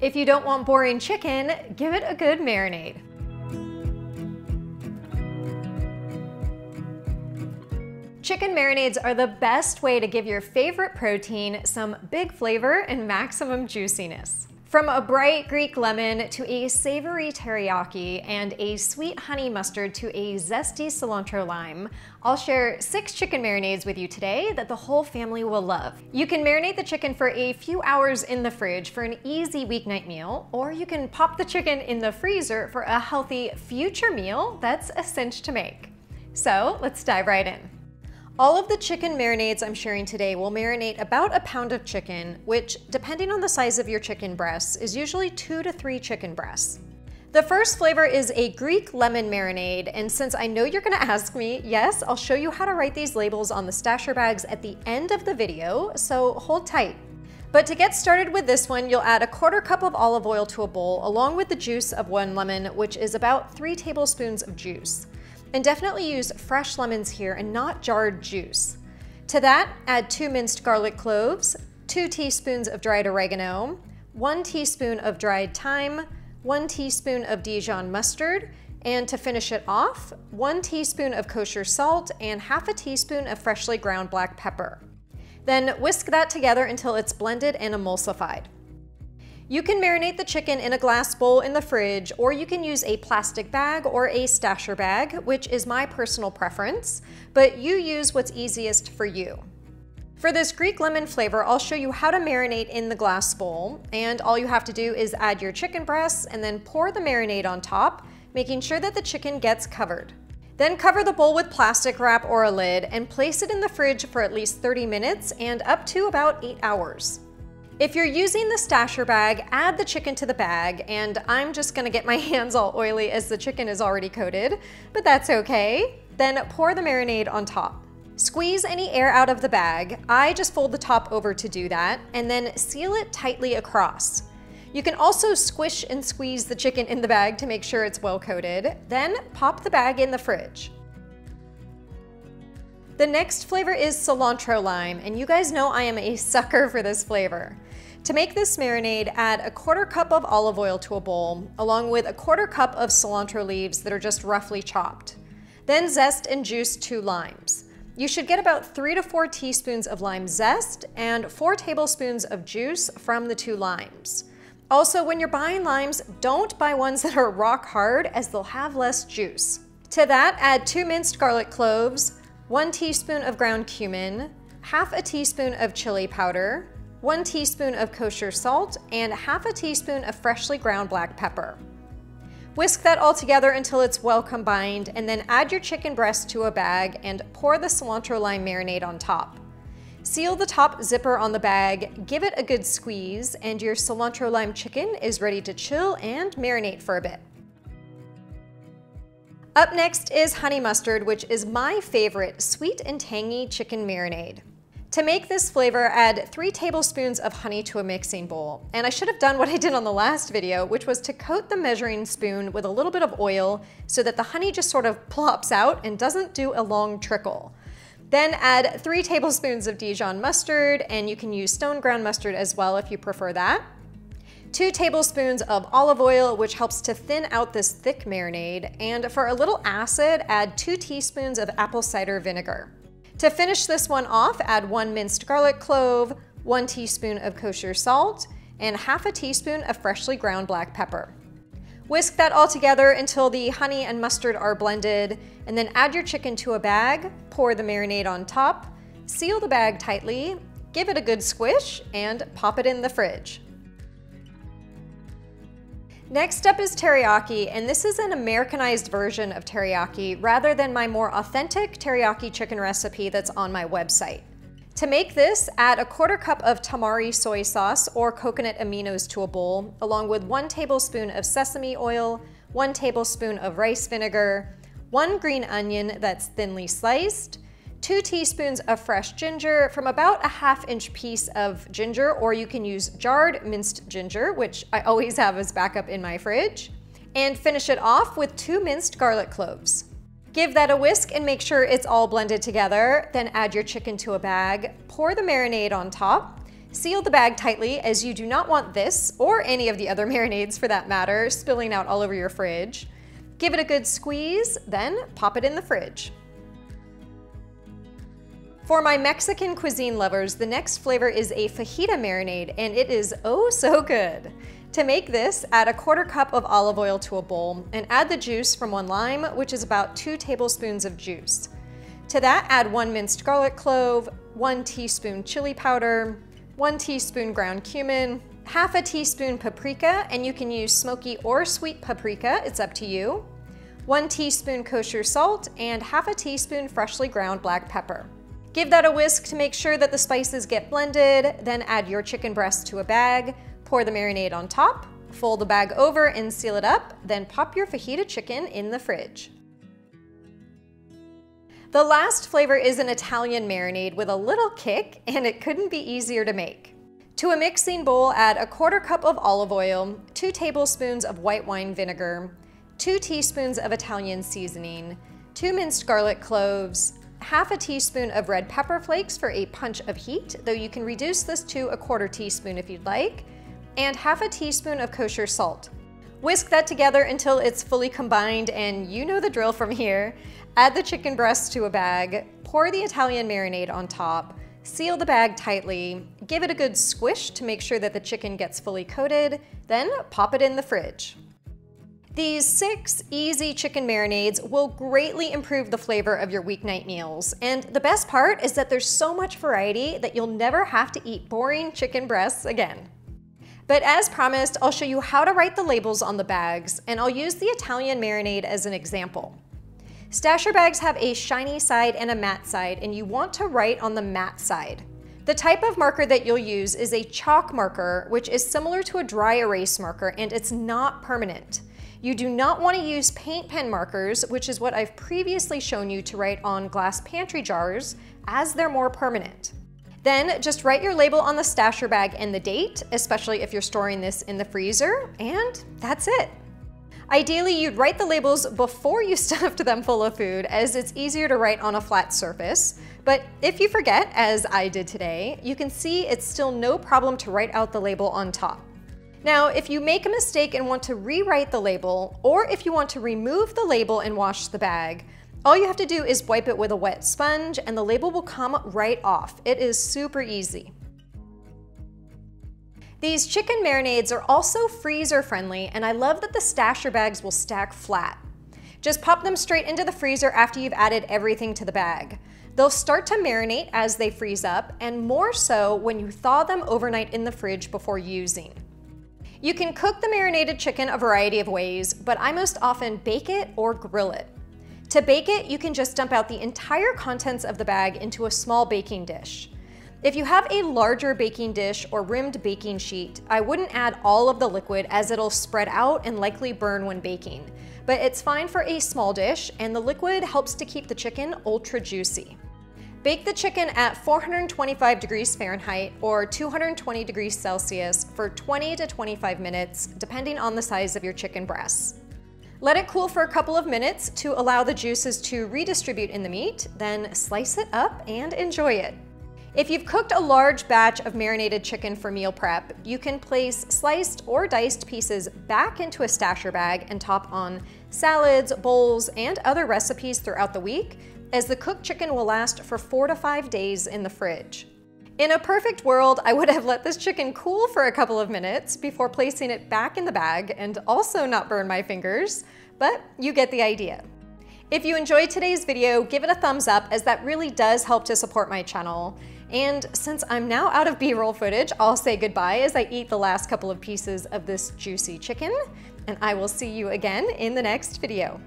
If you don't want boring chicken, give it a good marinade. Chicken marinades are the best way to give your favorite protein some big flavor and maximum juiciness. From a bright Greek lemon to a savory teriyaki and a sweet honey mustard to a zesty cilantro lime, I'll share six chicken marinades with you today that the whole family will love. You can marinate the chicken for a few hours in the fridge for an easy weeknight meal, or you can pop the chicken in the freezer for a healthy future meal that's a cinch to make. So let's dive right in. All of the chicken marinades I'm sharing today will marinate about a pound of chicken, which, depending on the size of your chicken breasts, is usually two to three chicken breasts. The first flavor is a Greek lemon marinade, and since I know you're gonna ask me, yes, I'll show you how to write these labels on the stasher bags at the end of the video, so hold tight. But to get started with this one, you'll add a quarter cup of olive oil to a bowl along with the juice of one lemon, which is about three tablespoons of juice. And definitely use fresh lemons here and not jarred juice. To that, add two minced garlic cloves, two teaspoons of dried oregano, one teaspoon of dried thyme, one teaspoon of Dijon mustard, and to finish it off, one teaspoon of kosher salt and half a teaspoon of freshly ground black pepper. Then whisk that together until it's blended and emulsified. You can marinate the chicken in a glass bowl in the fridge, or you can use a plastic bag or a stasher bag, which is my personal preference, but you use what's easiest for you. For this Greek lemon flavor, I'll show you how to marinate in the glass bowl, and all you have to do is add your chicken breasts and then pour the marinade on top, making sure that the chicken gets covered. Then cover the bowl with plastic wrap or a lid and place it in the fridge for at least 30 minutes and up to about 8 hours. If you're using the stasher bag, add the chicken to the bag, and I'm just gonna get my hands all oily as the chicken is already coated, but that's okay. Then pour the marinade on top. Squeeze any air out of the bag. I just fold the top over to do that, and then seal it tightly across. You can also squish and squeeze the chicken in the bag to make sure it's well coated. Then pop the bag in the fridge. The next flavor is cilantro lime, and you guys know I am a sucker for this flavor. To make this marinade, add a quarter cup of olive oil to a bowl, along with a quarter cup of cilantro leaves that are just roughly chopped. Then zest and juice two limes. You should get about three to four teaspoons of lime zest and four tablespoons of juice from the two limes. Also, when you're buying limes, don't buy ones that are rock hard as they'll have less juice. To that, add two minced garlic cloves, one teaspoon of ground cumin, half a teaspoon of chili powder, 1 teaspoon of kosher salt, and half a teaspoon of freshly ground black pepper. Whisk that all together until it's well combined, and then add your chicken breast to a bag and pour the cilantro lime marinade on top. Seal the top zipper on the bag, give it a good squeeze, and your cilantro lime chicken is ready to chill and marinate for a bit. Up next is honey mustard, which is my favorite sweet and tangy chicken marinade. To make this flavor, add three tablespoons of honey to a mixing bowl. And I should have done what I did on the last video, which was to coat the measuring spoon with a little bit of oil so that the honey just sort of plops out and doesn't do a long trickle. Then add three tablespoons of Dijon mustard, and you can use stone ground mustard as well if you prefer that. Two tablespoons of olive oil, which helps to thin out this thick marinade. And for a little acid, add two teaspoons of apple cider vinegar. To finish this one off, add one minced garlic clove, one teaspoon of kosher salt, and half a teaspoon of freshly ground black pepper. Whisk that all together until the honey and mustard are blended, and then add your chicken to a bag, pour the marinade on top, seal the bag tightly, give it a good squish, and pop it in the fridge. Next up is teriyaki, and this is an Americanized version of teriyaki rather than my more authentic teriyaki chicken recipe that's on my website. To make this, add a quarter cup of tamari soy sauce or coconut aminos to a bowl, along with one tablespoon of sesame oil, one tablespoon of rice vinegar, one green onion that's thinly sliced, two teaspoons of fresh ginger from about a half inch piece of ginger, or you can use jarred minced ginger, which I always have as backup in my fridge, and finish it off with two minced garlic cloves. Give that a whisk and make sure it's all blended together, then add your chicken to a bag, pour the marinade on top, Seal the bag tightly as you do not want this, or any of the other marinades for that matter, spilling out all over your fridge. Give it a good squeeze, then pop it in the fridge. For my Mexican cuisine lovers, the next flavor is a fajita marinade, and it is oh so good. To make this, add a quarter cup of olive oil to a bowl and add the juice from one lime, which is about two tablespoons of juice. To that, add one minced garlic clove, one teaspoon chili powder, one teaspoon ground cumin, half a teaspoon paprika, and you can use smoky or sweet paprika, it's up to you, one teaspoon kosher salt, and half a teaspoon freshly ground black pepper. Give that a whisk to make sure that the spices get blended, then add your chicken breast to a bag, pour the marinade on top, fold the bag over and seal it up, then pop your fajita chicken in the fridge. The last flavor is an Italian marinade with a little kick, and it couldn't be easier to make. To a mixing bowl, add a quarter cup of olive oil, two tablespoons of white wine vinegar, two teaspoons of Italian seasoning, two minced garlic cloves, half a teaspoon of red pepper flakes for a punch of heat, though you can reduce this to a quarter teaspoon if you'd like, and half a teaspoon of kosher salt. Whisk that together until it's fully combined and you know the drill from here. Add the chicken breast to a bag, pour the Italian marinade on top, seal the bag tightly, give it a good squish to make sure that the chicken gets fully coated, then pop it in the fridge. These six easy chicken marinades will greatly improve the flavor of your weeknight meals. And the best part is that there's so much variety that you'll never have to eat boring chicken breasts again. But as promised, I'll show you how to write the labels on the bags, and I'll use the Italian marinade as an example. Stasher bags have a shiny side and a matte side, and you want to write on the matte side. The type of marker that you'll use is a chalk marker, which is similar to a dry erase marker, and it's not permanent. You do not want to use paint pen markers, which is what I've previously shown you to write on glass pantry jars, as they're more permanent. Then just write your label on the stasher bag and the date, especially if you're storing this in the freezer, and that's it. Ideally, you'd write the labels before you stuffed them full of food as it's easier to write on a flat surface. But if you forget, as I did today, you can see it's still no problem to write out the label on top. Now, if you make a mistake and want to rewrite the label, or if you want to remove the label and wash the bag, all you have to do is wipe it with a wet sponge and the label will come right off. It is super easy. These chicken marinades are also freezer friendly and I love that the stasher bags will stack flat. Just pop them straight into the freezer after you've added everything to the bag. They'll start to marinate as they freeze up and more so when you thaw them overnight in the fridge before using. You can cook the marinated chicken a variety of ways, but I most often bake it or grill it. To bake it, you can just dump out the entire contents of the bag into a small baking dish. If you have a larger baking dish or rimmed baking sheet, I wouldn't add all of the liquid as it'll spread out and likely burn when baking. But it's fine for a small dish and the liquid helps to keep the chicken ultra juicy. Bake the chicken at 425 degrees Fahrenheit or 220 degrees Celsius for 20 to 25 minutes, depending on the size of your chicken breasts. Let it cool for a couple of minutes to allow the juices to redistribute in the meat, then slice it up and enjoy it. If you've cooked a large batch of marinated chicken for meal prep, you can place sliced or diced pieces back into a stasher bag and top on salads, bowls, and other recipes throughout the week, as the cooked chicken will last for four to five days in the fridge. In a perfect world, I would have let this chicken cool for a couple of minutes before placing it back in the bag and also not burn my fingers, but you get the idea. If you enjoyed today's video, give it a thumbs up as that really does help to support my channel. And since I'm now out of B-roll footage, I'll say goodbye as I eat the last couple of pieces of this juicy chicken, and I will see you again in the next video.